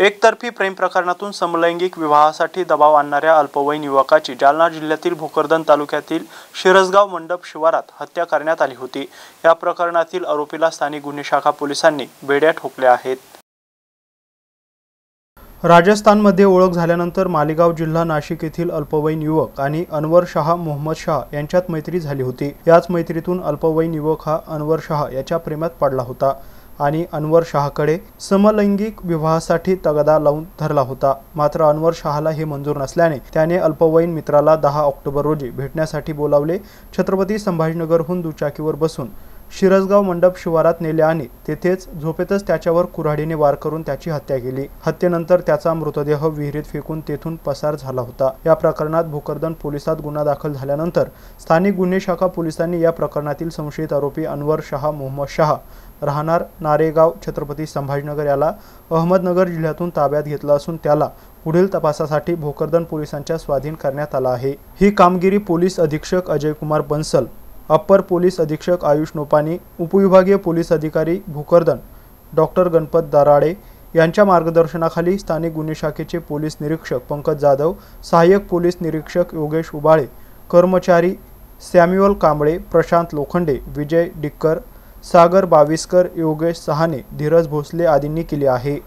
एकतर्फी प्रेम प्रकरणातून समलैंगिक विवाहासाठी दबाव आणणाऱ्या अल्पवयीन युवकाची जालना जिल्ह्यातील भोकरदन तालुक्यातील शिरसगाव मंडप शिवारात हत्या करण्यात आली होती. या प्रकरणातील आरोपीला स्थानिक गुन्हे शाखा पोलिसांनी बेड्या ठोकल्या आहेत. राजस्थानमध्ये ओळख झाल्यानंतर मालेगाव जिल्हा नाशिक येथील अल्पवयीन युवक आणि अनवर शहा मोहम्मद शाह यांच्यात मैत्री झाली होती. याच मैत्रीतून अल्पवयीन युवक हा अनवर शहा याच्या प्रेमात पडला होता. आणि अनवर शहाकडे समलैंगिक विवाहासाठी तगादा लावून धरला होता. मात्र अनवर शहाला हे मंजूर नसल्याने त्याने अल्पवयीन मित्राला दहा ऑक्टोबर रोजी भेटण्यासाठी बोलावले. छत्रपती संभाजीनगरहून दुचाकीवर बसून शिरसगाव मंडप शिवारात नेले आणि तेथेच झोपेतच त्याच्यावर कुऱ्हाडीने वार करून त्याची हत्या केली. हत्येनंतर त्याचा मृतदेह विहिरीत फेकून तेथून पसार झाला होता. या प्रकरणात भोकरदन पोलिसात गुन्हा दाखल झाल्यानंतर स्थानिक गुन्हे शाखा पोलिसांनी या प्रकरणातील संशयित आरोपी अनवर शहा मोहम्मद शहा राहणार नारेगाव छत्रपती संभाजीनगर याला अहमदनगर जिल्ह्यातून ताब्यात घेतला असून त्याला पुढील तपासासाठी भोकरदन पोलिसांच्या स्वाधीन करण्यात आला आहे. ही कामगिरी पोलीस अधीक्षक अजयकुमार बन्सल अप्पर पोलीस अधीक्षक आयुष नोपानी उपविभागीय पोलीस अधिकारी भोकरदन डॉक्टर गणपत दराडे यांच्या मार्गदर्शनाखाली स्थानिक गुन्हे शाखेचे पोलीस निरीक्षक पंकज जाधव सहाय्यक पोलीस निरीक्षक योगेश उबाळे कर्मचारी सॅम्युअल कांबळे प्रशांत लोखंडे विजय डिक्कर सागर बाविस्कर योगेश सहाने धीरज भोसले आदींनी केली आहे.